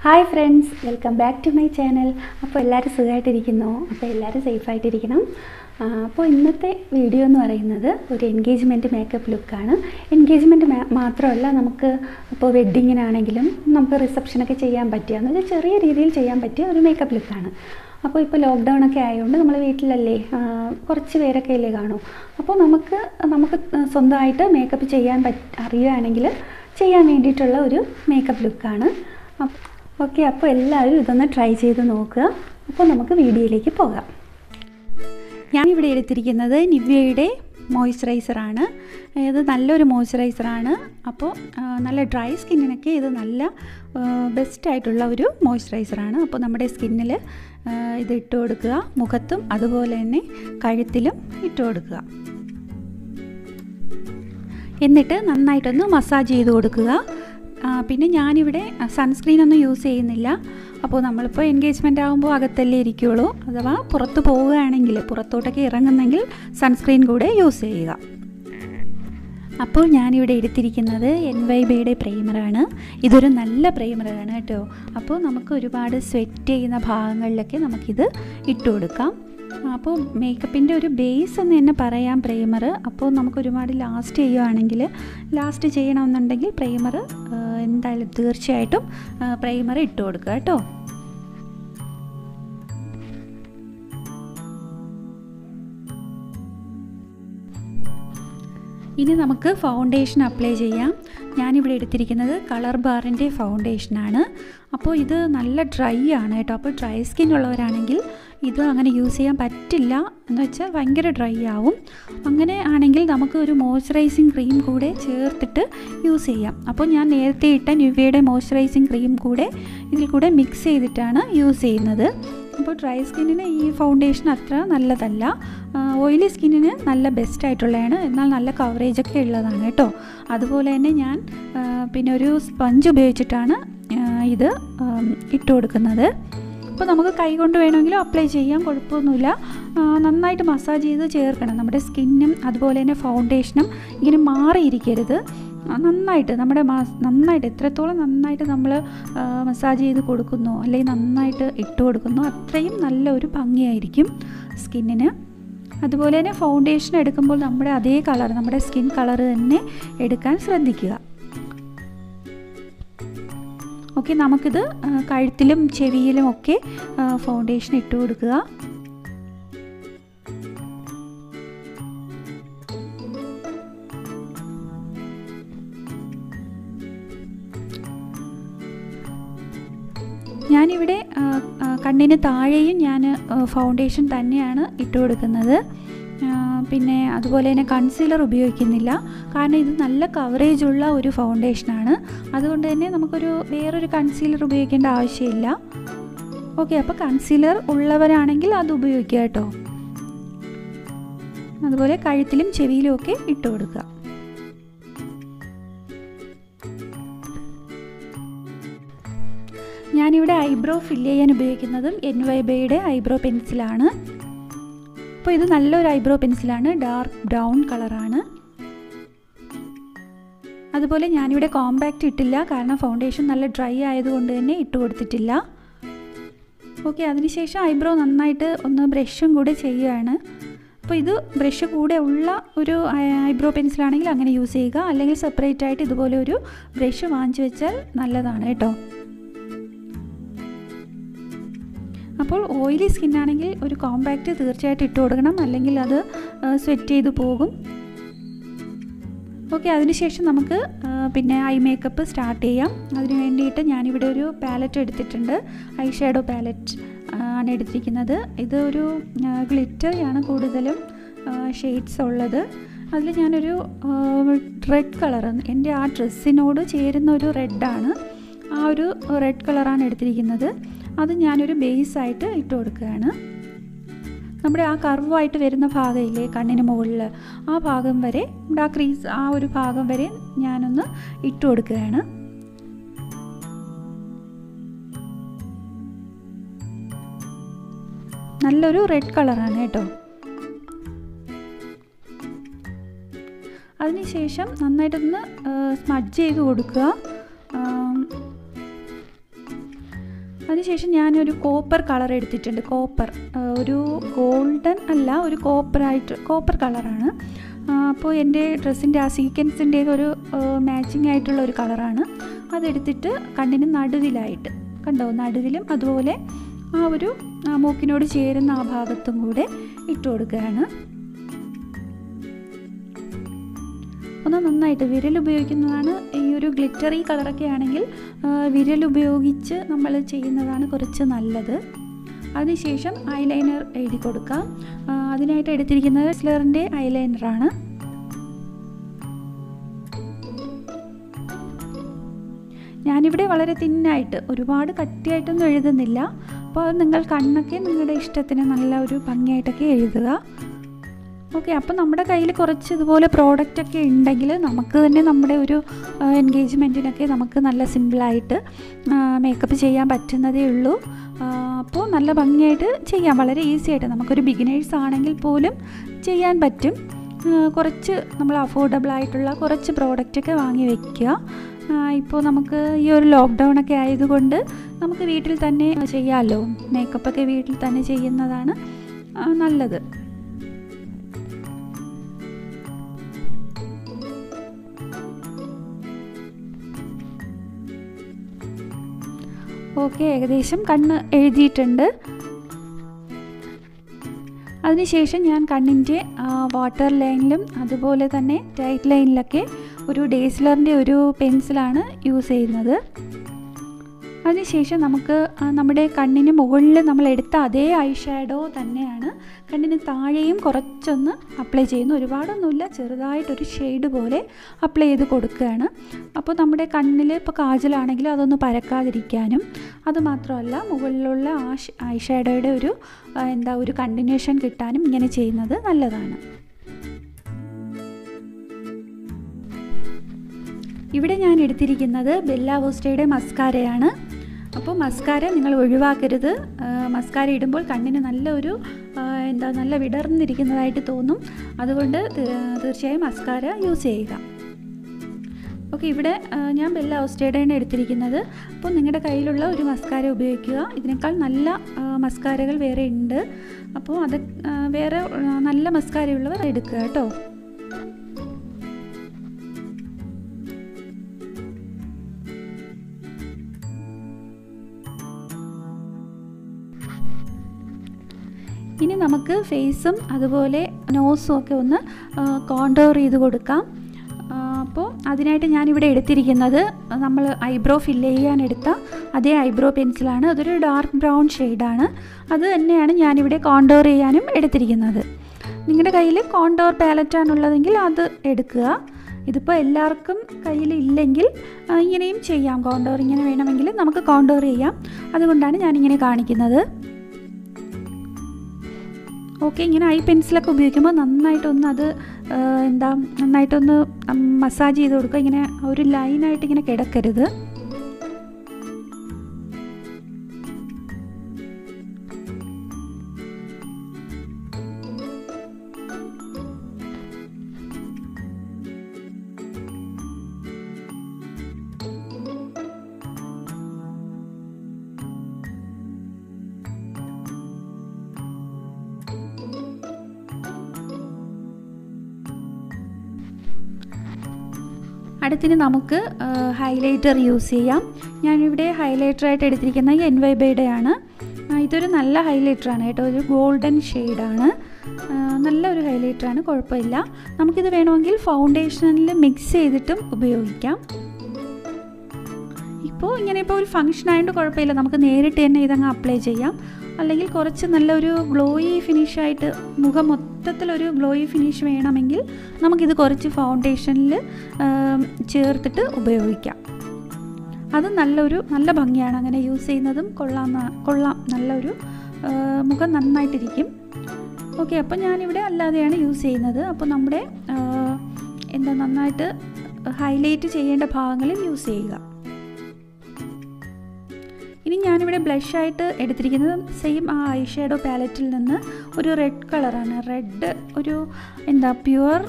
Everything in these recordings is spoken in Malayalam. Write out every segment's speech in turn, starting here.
Hi friends welcome back to my channel അപ്പോൾ എല്ലാവരും സുഖമായിട്ടിരിക്കുന്നു അപ്പോൾ എല്ലാവരും സേഫായിട്ടിരിക്കണം അപ്പോൾ ഇന്നത്തെ വീഡിയോ എന്ന് പറയുന്നത് ഒരു എൻഗേജ്മെന്റ് മേക്കപ്പ് ലുക്കാണ് എൻഗേജ്മെന്റ് മാത്രമല്ല നമുക്ക് ഇപ്പോൾ വെഡ്ഡിങ്ങിനാണെങ്കിലും നമുക്ക് റിസപ്ഷനൊക്കെ ചെയ്യാൻ പറ്റുക എന്ന് വെച്ചാൽ ചെറിയ രീതിയിൽ ചെയ്യാൻ പറ്റിയ ഒരു മേക്കപ്പ് ലുക്കാണ് അപ്പോൾ ഇപ്പോൾ ലോക്ക്ഡൗൺ ഒക്കെ ആയതുകൊണ്ട് നമ്മൾ വീട്ടിലല്ലേ കുറച്ച് പേരൊക്കെ അല്ലേ കാണൂ. അപ്പോൾ നമുക്ക് നമുക്ക് സ്വന്തമായിട്ട് മേക്കപ്പ് ചെയ്യാൻ പറ്റ അറിയുകയാണെങ്കിൽ ചെയ്യാൻ വേണ്ടിയിട്ടുള്ള ഒരു മേക്കപ്പ് ലുക്കാണ് ഓക്കെ അപ്പോൾ എല്ലാവരും ഇതൊന്ന് ട്രൈ ചെയ്ത് നോക്കുക. അപ്പോൾ നമുക്ക് വീഡിയോയിലേക്ക് പോകാം. ഞാനിവിടെ എടുത്തിരിക്കുന്നത് നിവ്യയുടെ മോയ്സ്ചറൈസറാണ്. ഇത് നല്ലൊരു മോയ്സ്ചറൈസറാണ്. അപ്പോൾ നല്ല ഡ്രൈ സ്കിന്നിനൊക്കെ ഇത് നല്ല ബെസ്റ്റായിട്ടുള്ള ഒരു മോയ്സ്ചറൈസറാണ്. അപ്പോൾ നമ്മുടെ സ്കിന്നിൽ ഇത് ഇട്ട് കൊടുക്കുക. മുഖത്തും അതുപോലെ തന്നെ കഴുത്തിലും ഇട്ട് കൊടുക്കുക. എന്നിട്ട് നന്നായിട്ടൊന്ന് മസാജ് ചെയ്ത് കൊടുക്കുക. പിന്നെ ഞാനിവിടെ സൺസ്ക്രീൻ ഒന്നും യൂസ് ചെയ്യുന്നില്ല. അപ്പോൾ നമ്മളിപ്പോൾ എൻഗേജ്മെന്റ് ആകുമ്പോൾ അകത്തല്ലേ ഇരിക്കുകയുള്ളൂ അഥവാ പുറത്ത് പോവുകയാണെങ്കിൽ പുറത്തോട്ടൊക്കെ ഇറങ്ങുന്നെങ്കിൽ സൺസ്ക്രീൻ കൂടെ യൂസ് ചെയ്യുക. അപ്പോൾ ഞാനിവിടെ എടുത്തിരിക്കുന്നത് എൻ വൈ ബിയുടെ പ്രൈമറാണ് ഇതൊരു നല്ല പ്രൈമറാണ് കേട്ടോ. അപ്പോൾ നമുക്ക് ഒരുപാട് സ്വെറ്റ് ചെയ്യുന്ന ഭാഗങ്ങളിലൊക്കെ നമുക്കിത് ഇട്ട് കൊടുക്കാം അപ്പോൾ മേക്കപ്പിന്റെ ഒരു ബേസ് എന്ന് തന്നെ പറയാം പ്രൈമർ അപ്പോൾ നമുക്ക് ഒരുപാട് ലാസ്റ്റ് ചെയ്യുകയാണെങ്കിൽ ലാസ്റ്റ് ചെയ്യണമെന്നുണ്ടെങ്കിൽ പ്രൈമർ എന്തായാലും തീർച്ചയായിട്ടും പ്രൈമർ ഇട്ട് കൊടുക്കുക കേട്ടോ. ഇനി നമുക്ക് ഫൗണ്ടേഷൻ അപ്ലൈ ചെയ്യാം. ഞാനിവിടെ എടുത്തിരിക്കുന്നത് കളർ ബാറിന്റെ ഫൗണ്ടേഷനാണ് അപ്പോൾ ഇത് നല്ല ഡ്രൈ ആണ് കേട്ടോ. അപ്പോൾ ഡ്രൈ സ്കിൻ ഉള്ളവരാണെങ്കിൽ ഇത് അങ്ങനെ യൂസ് ചെയ്യാൻ പറ്റില്ല. എന്ന് വെച്ചാൽ ഭയങ്കര ഡ്രൈ ആവും. അങ്ങനെ ആണെങ്കിൽ നമുക്ക് ഒരു മോയ്സ്ചറൈസിങ് ക്രീം കൂടെ ചേർത്തിട്ട് യൂസ് ചെയ്യാം. അപ്പോൾ ഞാൻ നേരത്തെ ഇട്ട നിവ്യയുടെ മോയ്സ്ചറൈസിങ് ക്രീം കൂടെ ഇതിൽ കൂടെ മിക്സ് ചെയ്തിട്ടാണ് യൂസ് ചെയ്യുന്നത്. അപ്പോൾ ഡ്രൈ സ്കിന്നിന് ഈ ഫൗണ്ടേഷൻ അത്ര നല്ലതല്ല. ഓയിലി സ്കിന്നിന് നല്ല ബെസ്റ്റ് ആയിട്ടുള്ളതാണ്. എന്നാൽ നല്ല കവറേജ് ഒക്കെ ഉള്ളതാണ് കേട്ടോ. അതുപോലെ തന്നെ ഞാൻ പിന്നെ ഒരു സ്പഞ്ച് ഉപയോഗിച്ചിട്ടാണ് ഇത് ഇട്ട് കൊടുക്കുന്നത്. അപ്പോൾ നമുക്ക് കൈ കൊണ്ട് വേണമെങ്കിലും അപ്ലൈ ചെയ്യാം കുഴപ്പമൊന്നുമില്ല. നന്നായിട്ട് മസാജ് ചെയ്ത് ചേർക്കണം. നമ്മുടെ സ്കിന്നും അതുപോലെ തന്നെ ഫൗണ്ടേഷനും ഇങ്ങനെ മാറിയിരിക്കരുത്. നന്നായിട്ട് നമ്മുടെ നന്നായിട്ട് എത്രത്തോളം നന്നായിട്ട് നമ്മൾ മസാജ് ചെയ്ത് കൊടുക്കുന്നു അല്ലെങ്കിൽ നന്നായിട്ട് ഇട്ട് കൊടുക്കുന്നു അത്രയും നല്ല ഒരു ഭംഗിയായിരിക്കും സ്കിന്നിന് അതുപോലെ തന്നെ ഫൗണ്ടേഷൻ എടുക്കുമ്പോൾ നമ്മുടെ അതേ കളർ നമ്മുടെ സ്കിൻ കളർ തന്നെ എടുക്കാൻ ശ്രദ്ധിക്കുക. ഓക്കെ നമുക്കിത് കഴുത്തിലും ചെവിയിലും ഒക്കെ ഫൗണ്ടേഷൻ ഇട്ട് കൊടുക്കുക. ഞാനിവിടെ കണ്ണിന് താഴെയും ഞാൻ ഫൗണ്ടേഷൻ തന്നെയാണ് ഇട്ട് കൊടുക്കുന്നത്. പിന്നെ അതുപോലെ തന്നെ കൺസീലർ ഉപയോഗിക്കുന്നില്ല. കാരണം ഇത് നല്ല കവറേജ് ഉള്ള ഒരു ഫൗണ്ടേഷനാണ് അതുകൊണ്ട് തന്നെ നമുക്കൊരു വേറൊരു കൺസീലർ ഉപയോഗിക്കേണ്ട ആവശ്യമില്ല. ഓക്കെ അപ്പോൾ കൺസീലർ ഉള്ളവരാണെങ്കിൽ അത് ഉപയോഗിക്കുക കേട്ടോ. അതുപോലെ കഴുത്തിലും ചെവിയിലും ഒക്കെ ഇട്ട് കൊടുക്കുക. ഞാനിവിടെ ഐബ്രോ ഫില്ല് ചെയ്യാൻ ഉപയോഗിക്കുന്നതും എൻ വൈബയുടെ ഐബ്രോ പെൻസിലാണ് അപ്പോൾ ഇത് നല്ലൊരു ഐബ്രോ പെൻസിലാണ് ഡാർക്ക് ബ്രൗൺ കളറാണ്. അതുപോലെ ഞാനിവിടെ കോമ്പാക്റ്റ് ഇട്ടില്ല കാരണം ഫൗണ്ടേഷൻ നല്ല ഡ്രൈ ആയതുകൊണ്ട് തന്നെ ഇട്ട് കൊടുത്തിട്ടില്ല. ഓക്കെ അതിനുശേഷം ഐബ്രോ നന്നായിട്ട് ഒന്ന് ബ്രഷും കൂടെ ചെയ്യുകയാണ്. അപ്പോൾ ഇത് ബ്രഷ് കൂടെ ഉള്ള ഒരു ഐബ്രോ പെൻസിലാണെങ്കിൽ അങ്ങനെ യൂസ് ചെയ്യുക. അല്ലെങ്കിൽ സെപ്പറേറ്റ് ആയിട്ട് ഇതുപോലെ ഒരു ബ്രഷ് വാങ്ങിച്ചു വെച്ചാൽ നല്ലതാണ് കേട്ടോ. അപ്പോൾ ഓയിലി ആണെങ്കിൽ ഒരു കോമ്പാക്റ്റ് തീർച്ചയായിട്ടും ഇട്ട് കൊടുക്കണം. അല്ലെങ്കിൽ അത് സ്വെറ്റ് ചെയ്ത് പോകും. ഓക്കെ അതിനുശേഷം നമുക്ക് പിന്നെ ഐ മേക്കപ്പ് സ്റ്റാർട്ട് ചെയ്യാം. അതിന് വേണ്ടിയിട്ട് ഞാനിവിടെ ഒരു പാലറ്റ് എടുത്തിട്ടുണ്ട്. ഐ ഷാഡോ പാലറ്റ് ആണ് എടുത്തിരിക്കുന്നത്. ഇത് ഒരു ഗ്ലിറ്ററാണ് കൂടുതലും ഷെയ്ഡ്സ് ഉള്ളത്. അതിൽ ഞാനൊരു റെഡ് കളർ എന്റെ ആ ഡ്രസ്സിനോട് ചേരുന്ന ഒരു റെഡാണ് ആ ഒരു റെഡ് കളറാണ് എടുത്തിരിക്കുന്നത്. അത് ഞാനൊരു ബേസായിട്ട് ഇട്ട് കൊടുക്കുകയാണ്. നമ്മുടെ ആ കർവായിട്ട് വരുന്ന ഭാഗമില്ലേ കണ്ണിന് മുകളിൽ ആ ഭാഗം വരെ നമ്മുടെ ആ ക്രീസ് ആ ഒരു ഭാഗം വരെ ഞാനൊന്ന് ഇട്ട് കൊടുക്കുകയാണ്. നല്ലൊരു റെഡ് കളറാണ് കേട്ടോ. അതിനുശേഷം നന്നായിട്ടൊന്ന് സ്മഡ്ജ് ചെയ്ത് കൊടുക്കുക. അതിനുശേഷം ഞാനൊരു കോപ്പർ കളർ എടുത്തിട്ടുണ്ട്. കോപ്പർ ഒരു ഗോൾഡൻ അല്ല ഒരു കോപ്പറായിട്ട് കോപ്പർ കളറാണ്. അപ്പോൾ എന്റെ ഡ്രസ്സിന്റെ ആ സീക്വൻസിന്റെ ഒരു മാച്ചിങ് ആയിട്ടുള്ള ഒരു കളറാണ്. അതെടുത്തിട്ട് കണ്ണിന് നടുവിലായിട്ട് കണ്ടോ? നടുവിലും അതുപോലെ ആ ഒരു മൂക്കിനോട് ചേരുന്ന ആ ഭാഗത്തും കൂടെ ഇട്ട് കൊടുക്കുകയാണ്. ഒന്ന് നന്നായിട്ട് വിരൽ ഉപയോഗിക്കുന്നതാണ്. ഈ ഒരു ഗ്ലിറ്ററി കളറൊക്കെ ആണെങ്കിൽ വിരൽ ഉപയോഗിച്ച് നമ്മൾ ചെയ്യുന്നതാണ് കുറച്ച് നല്ലത്. അതിനുശേഷം ഐലൈനർ എഴുതി കൊടുക്കാം. അതിനായിട്ട് എടുത്തിരിക്കുന്നത് സ്ലറിന്റെ ഐലൈനറാണ്. ഞാനിവിടെ വളരെ തിന്നായിട്ട് ഒരുപാട് കട്ടിയായിട്ടൊന്നും എഴുതുന്നില്ല. അപ്പോൾ നിങ്ങൾ കണ്ണൊക്കെ നിങ്ങളുടെ ഇഷ്ടത്തിന് നല്ല ഒരു ഭംഗിയായിട്ടൊക്കെ എഴുതുക. ഓക്കെ അപ്പം നമ്മുടെ കയ്യിൽ കുറച്ച് ഇതുപോലെ പ്രോഡക്റ്റ് ഒക്കെ ഉണ്ടെങ്കിൽ നമുക്ക് തന്നെ നമ്മുടെ ഒരു എൻഗേജ്മെന്റിനൊക്കെ നമുക്ക് നല്ല സിമ്പിളായിട്ട് മേക്കപ്പ് ചെയ്യാൻ പറ്റുന്നതേ ഉള്ളൂ. അപ്പോൾ നല്ല ഭംഗിയായിട്ട് ചെയ്യാം. വളരെ ഈസി ആയിട്ട്. നമുക്കൊരു ബിഗിനേഴ്സ് ആണെങ്കിൽ പോലും ചെയ്യാൻ പറ്റും. കുറച്ച് നമ്മൾ അഫോർഡബിൾ ആയിട്ടുള്ള കുറച്ച് പ്രോഡക്റ്റൊക്കെ വാങ്ങി വയ്ക്കുക ഇപ്പോൾ നമുക്ക് ഈ ഒരു ലോക്ക്ഡൗൺ ഒക്കെ ആയതുകൊണ്ട് നമുക്ക് വീട്ടിൽ തന്നെ ചെയ്യാമല്ലോ മേക്കപ്പൊക്കെ വീട്ടിൽ തന്നെ ചെയ്യുന്നതാണ് നല്ലത്. ഓക്കെ ഏകദേശം കണ്ണ് എഴുതിയിട്ടുണ്ട്. അതിനുശേഷം ഞാൻ കണ്ണിന്റെ വാട്ടർ ലൈനിലും അതുപോലെ തന്നെ ടൈറ്റ് ലൈനിലൊക്കെ ഒരു ഡേസ്ലറിന്റെ ഒരു പെൻസിലാണ് യൂസ് ചെയ്യുന്നത്. അതിനുശേഷം നമുക്ക് നമ്മുടെ കണ്ണിന് മുകളിൽ നമ്മൾ എടുത്ത അതേ ഐ ഷാഡോ തന്നെയാണ് കണ്ണിന് താഴെയും കുറച്ചൊന്ന് അപ്ലൈ ചെയ്യുന്നു. ഒരുപാടൊന്നുമില്ല ചെറുതായിട്ടൊരു ഷെയ്ഡ് പോലെ അപ്ലൈ ചെയ്ത് കൊടുക്കുകയാണ്. അപ്പോൾ നമ്മുടെ കണ്ണിൽ ഇപ്പോൾ കാജലാണെങ്കിൽ അതൊന്ന് പരക്കാതിരിക്കാനും അതുമാത്രമല്ല മുകളിലുള്ള ആ ഐ ഷാഡോയുടെ ഒരു എന്താ ഒരു കണ്ടിന്യൂഷൻ കിട്ടാനും ഇങ്ങനെ ചെയ്യുന്നത് നല്ലതാണ്. ഇവിടെ ഞാൻ എടുത്തിരിക്കുന്നത് ബെല്ലാവോസ്റ്റയുടെ മസ്കാരയാണ് അപ്പോൾ മസ്കാര നിങ്ങൾ ഒഴിവാക്കരുത്. മസ്കാര ഇടുമ്പോൾ കണ്ണിന് നല്ലൊരു എന്താ നല്ല വിടർന്നിരിക്കുന്നതായിട്ട് തോന്നും. അതുകൊണ്ട് തീർച്ചയായും മസ്കാര യൂസ് ചെയ്യുക. ഓക്കെ ഇവിടെ ഞാൻ ബെല്ല ഓസ്റ്റേഡയാണ് എടുത്തിരിക്കുന്നത്. അപ്പോൾ നിങ്ങളുടെ കയ്യിലുള്ള ഒരു മസ്കാര ഉപയോഗിക്കുക. ഇതിനേക്കാൾ നല്ല മസ്കാരകൾ വേറെ ഉണ്ട്. അപ്പോൾ അത് വേറെ നല്ല മസ്കാരയുള്ളവർ എടുക്കുക കേട്ടോ. ഇനി നമുക്ക് ഫേസും അതുപോലെ നോസും ഒക്കെ ഒന്ന് കോണ്ടോർ ചെയ്ത് കൊടുക്കാം. അപ്പോൾ അതിനായിട്ട് ഞാനിവിടെ എടുത്തിരിക്കുന്നത് നമ്മൾ ഐബ്രോ ഫില്ല് ചെയ്യാൻ എടുത്ത അതേ ഐബ്രോ പെൻസിലാണ് അതൊരു ഡാർക്ക് ബ്രൗൺ ഷെയ്ഡാണ് അത് തന്നെയാണ് ഞാനിവിടെ കോണ്ടോർ ചെയ്യാനും എടുത്തിരിക്കുന്നത്. നിങ്ങളുടെ കയ്യിൽ കോണ്ടോർ പാലറ്റാണുള്ളതെങ്കിൽ അത് എടുക്കുക. ഇതിപ്പോൾ എല്ലാവർക്കും കയ്യിൽ ഇല്ലെങ്കിൽ ഇങ്ങനെയും ചെയ്യാം. കോണ്ടോർ ഇങ്ങനെ വേണമെങ്കിൽ നമുക്ക് കോണ്ടോർ ചെയ്യാം. അതുകൊണ്ടാണ് ഞാനിങ്ങനെ കാണിക്കുന്നത്. ഓക്കെ ഇങ്ങനെ ഐ പെൻസിലൊക്കെ ഉപയോഗിക്കുമ്പോൾ നന്നായിട്ടൊന്ന് അത് എന്താ നന്നായിട്ടൊന്ന് മസാജ് ചെയ്ത് കൊടുക്കുക. ഇങ്ങനെ ഒരു ലൈനായിട്ട് ഇങ്ങനെ കിടക്കരുത്. അടുത്തിന് നമുക്ക് ഹൈലൈറ്റർ യൂസ് ചെയ്യാം. ഞാനിവിടെ ഹൈലൈറ്ററായിട്ട് എടുത്തിരിക്കുന്നത് എൻ വൈ ആണ്. ഇതൊരു നല്ല ഹൈലൈറ്ററാണ് കേട്ടോ. ഒരു ഗോൾഡൻ ഷെയ്ഡാണ് നല്ലൊരു ഹൈലൈറ്ററാണ് കുഴപ്പമില്ല. നമുക്കിത് വേണമെങ്കിൽ ഫൗണ്ടേഷനിൽ മിക്സ് ചെയ്തിട്ടും ഉപയോഗിക്കാം. ഇപ്പോൾ ഇങ്ങനെ ഇപ്പോൾ ഒരു ഫംഗ്ഷൻ ആയതുകൊണ്ട് കുഴപ്പമില്ല. നമുക്ക് നേരിട്ട് തന്നെ ഇതങ്ങ് അപ്ലൈ ചെയ്യാം. അല്ലെങ്കിൽ കുറച്ച് നല്ലൊരു ഗ്ലോയി ഫിനിഷായിട്ട് മുഖം മൊത്തത്തിലൊരു ഗ്ലോയി ഫിനിഷ് വേണമെങ്കിൽ നമുക്കിത് കുറച്ച് ഫൗണ്ടേഷനിൽ ചേർത്തിട്ട് ഉപയോഗിക്കാം. അത് നല്ലൊരു നല്ല ഭംഗിയാണ്. അങ്ങനെ യൂസ് ചെയ്യുന്നതും കൊള്ളാം കൊള്ളാം. നല്ലൊരു മുഖം നന്നായിട്ടിരിക്കും. ഓക്കെ അപ്പോൾ ഞാനിവിടെ അല്ലാതെയാണ് യൂസ് ചെയ്യുന്നത്. അപ്പോൾ നമ്മുടെ എന്താ നന്നായിട്ട് ഹൈലൈറ്റ് ചെയ്യേണ്ട ഭാഗങ്ങളിൽ യൂസ് ചെയ്യുക. ഇനി ഞാനിവിടെ ബ്ലഷായിട്ട് എടുത്തിരിക്കുന്നത് സെയിം ആ ഐ ഷാഡോ പാലറ്റിൽ നിന്ന് ഒരു റെഡ് കളറാണ് റെഡ് ഒരു എന്താ പ്യുവർ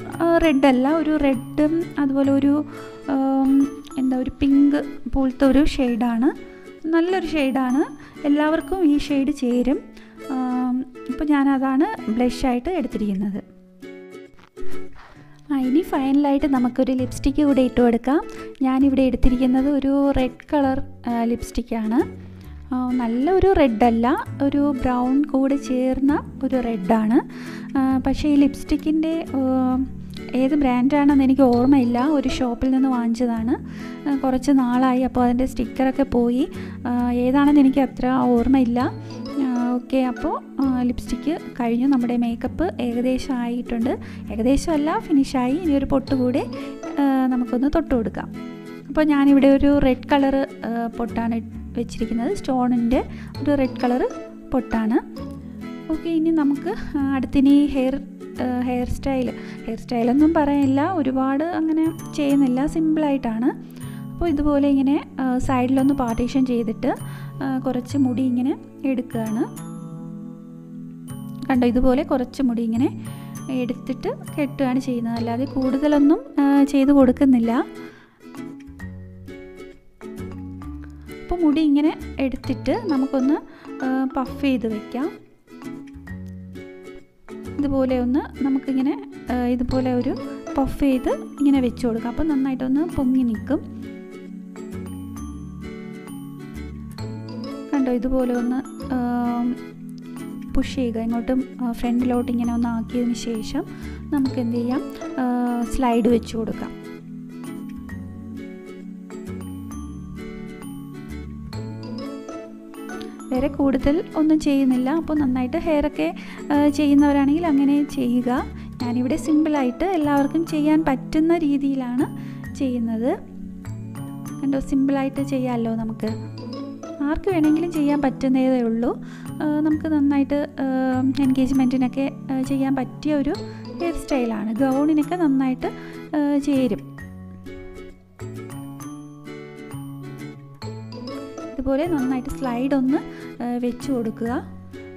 റെഡ് അല്ല ഒരു റെഡും അതുപോലെ ഒരു എന്താ ഒരു പിങ്ക് പോലത്തെ ഒരു ഷെയ്ഡാണ് നല്ലൊരു ഷെയ്ഡാണ് എല്ലാവർക്കും ഈ ഷെയ്ഡ് ചേരും. ഇപ്പോൾ ഞാനതാണ് ബ്ലഷായിട്ട് എടുത്തിരിക്കുന്നത്. ആ ഇനി ഫൈനലായിട്ട് നമുക്കൊരു ലിപ്സ്റ്റിക്ക് കൂടെ ഇട്ട് കൊടുക്കാം ഞാനിവിടെ എടുത്തിരിക്കുന്നത് ഒരു റെഡ് കളർ ലിപ്സ്റ്റിക്കാണ് നല്ലൊരു റെഡല്ല ഒരു ബ്രൗൺ കൂടെ ചേർന്ന ഒരു റെഡാണ് പക്ഷേ ഈ ലിപ്സ്റ്റിക്കിന്റെ ഏത് ബ്രാൻഡാണെന്ന് എനിക്ക് ഓർമ്മയില്ല. ഒരു ഷോപ്പിൽ നിന്ന് വാങ്ങിച്ചതാണ്. കുറച്ച് നാളായി. അപ്പോൾ അതിന്റെ സ്റ്റിക്കറൊക്കെ പോയി. ഏതാണെന്ന് എനിക്ക് അത്ര ഓർമ്മയില്ല. ഓക്കെ. അപ്പോൾ ലിപ്സ്റ്റിക്ക് കഴിഞ്ഞു. നമ്മുടെ മേക്കപ്പ് ഏകദേശം ആയിട്ടുണ്ട്. ഏകദേശമല്ല ഫിനിഷായി ഇനി ഒരു പൊട്ട് കൂടെ നമുക്കൊന്ന് തൊട്ട് കൊടുക്കാം. അപ്പോൾ ഞാനിവിടെ ഒരു റെഡ് കളറ് പൊട്ടാണ് വെച്ചിരിക്കുന്നത് സ്റ്റോണിന്റെ ഒരു റെഡ് കളറ് പൊട്ടാണ്. ഓക്കെ ഇനി നമുക്ക് അടുത്തിനി ഹെയർ ഹെയർ സ്റ്റൈൽ ഹെയർ സ്റ്റൈലൊന്നും പറയില്ല ഒരുപാട് അങ്ങനെ ചെയ്യുന്നില്ല സിമ്പിളായിട്ടാണ്. അപ്പോൾ ഇതുപോലെ ഇങ്ങനെ സൈഡിലൊന്ന് പാർട്ടീഷൻ ചെയ്തിട്ട് കുറച്ച് മുടി ഇങ്ങനെ എടുക്കുകയാണ് കണ്ടോ ഇതുപോലെ കുറച്ച് മുടി ഇങ്ങനെ എടുത്തിട്ട് കെട്ടുകയാണ് ചെയ്യുന്നത്. അല്ലാതെ കൂടുതലൊന്നും ചെയ്ത് കൊടുക്കുന്നില്ല. മുടി ഇങ്ങനെ എടുത്തിട്ട് നമുക്കൊന്ന് പഫ് ചെയ്ത് വെക്കാം. ഇതുപോലെ ഒന്ന് നമുക്കിങ്ങനെ ഇതുപോലെ ഒരു പഫ് ചെയ്ത് ഇങ്ങനെ വെച്ച് കൊടുക്കാം. അപ്പോൾ നന്നായിട്ടൊന്ന് പൊങ്ങി നിൽക്കും. കണ്ടോ ഇതുപോലെ ഒന്ന് പുഷ് ചെയ്യുക. ഇങ്ങോട്ടും ഫ്രണ്ടിലോട്ട് ഇങ്ങനെ ഒന്ന് ആക്കിയതിന് ശേഷം നമുക്ക് എന്ത് ചെയ്യാം? സ്ലൈഡ് വെച്ച് കൊടുക്കാം. വേറെ കൂടുതൽ ഒന്നും ചെയ്യുന്നില്ല. അപ്പോൾ നന്നായിട്ട് ഹെയറൊക്കെ ചെയ്യുന്നവരാണെങ്കിൽ അങ്ങനെ ചെയ്യുക. ഞാനിവിടെ സിമ്പിളായിട്ട് എല്ലാവർക്കും ചെയ്യാൻ പറ്റുന്ന രീതിയിലാണ് ചെയ്യുന്നത്. കണ്ടോ സിമ്പിളായിട്ട് ചെയ്യാമല്ലോ നമുക്ക്. ആർക്ക് വേണമെങ്കിലും ചെയ്യാൻ പറ്റുന്നതേ ഉള്ളൂ. നമുക്ക് നന്നായിട്ട് എൻഗേജ്മെന്റിനൊക്കെ ചെയ്യാൻ പറ്റിയ ഒരു ഹെയർ സ്റ്റൈലാണ് ഗൗണിനൊക്കെ നന്നായിട്ട് ചേരും. ഇതുപോലെ നന്നായിട്ട് സ്ലൈഡ് ഒന്ന് വെച്ച് കൊടുക്കുക.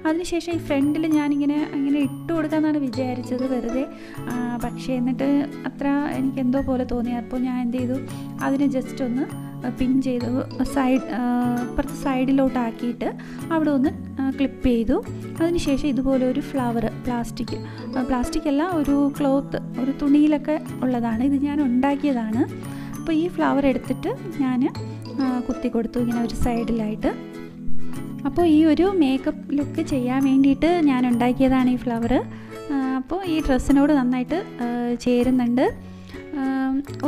അതിനുശേഷം ഈ ഫ്രണ്ടിൽ ഞാനിങ്ങനെ ഇങ്ങനെ ഇട്ട് കൊടുക്കാമെന്നാണ് വിചാരിച്ചത് വെറുതെ. പക്ഷേ എന്നിട്ട് അത്ര എനിക്ക് എന്തോ പോലെ തോന്നി. അപ്പോൾ ഞാൻ എന്ത് ചെയ്തു? അതിനെ ജസ്റ്റ് ഒന്ന് പിൻ ചെയ്തു. സൈഡ് ഇപ്പുറത്ത് സൈഡിലോട്ടാക്കിയിട്ട് അവിടെ ഒന്ന് ക്ലിപ്പ് ചെയ്തു. അതിനുശേഷം ഇതുപോലെ ഒരു ഫ്ലവർ പ്ലാസ്റ്റിക് പ്ലാസ്റ്റിക് അല്ല ഒരു ക്ലോത്ത് ഒരു തുണിയിലൊക്കെ ഉള്ളതാണ്. ഇത് ഞാൻ ഉണ്ടാക്കിയതാണ്. അപ്പോൾ ഈ ഫ്ലവർ എടുത്തിട്ട് ഞാൻ കുത്തി കൊടുത്തു ഇങ്ങനെ ഒരു സൈഡിലായിട്ട്. അപ്പോൾ ഈ ഒരു മേക്കപ്പ് ലുക്ക് ചെയ്യാൻ വേണ്ടിയിട്ട് ഞാൻ ഉണ്ടാക്കിയതാണ് ഈ ഫ്ലവർ അപ്പോൾ ഈ ഡ്രസ്സിനോട് നന്നായിട്ട് ചേരുന്നുണ്ട്.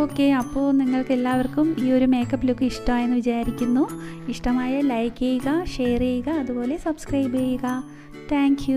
ഓക്കെ അപ്പോൾ നിങ്ങൾക്ക് എല്ലാവർക്കും ഈ ഒരു മേക്കപ്പ് ലുക്ക് ഇഷ്ടമായെന്ന് വിചാരിക്കുന്നു. ഇഷ്ടമായ ലൈക്ക് ചെയ്യുക ഷെയർ ചെയ്യുക അതുപോലെ സബ്സ്ക്രൈബ് ചെയ്യുക. താങ്ക്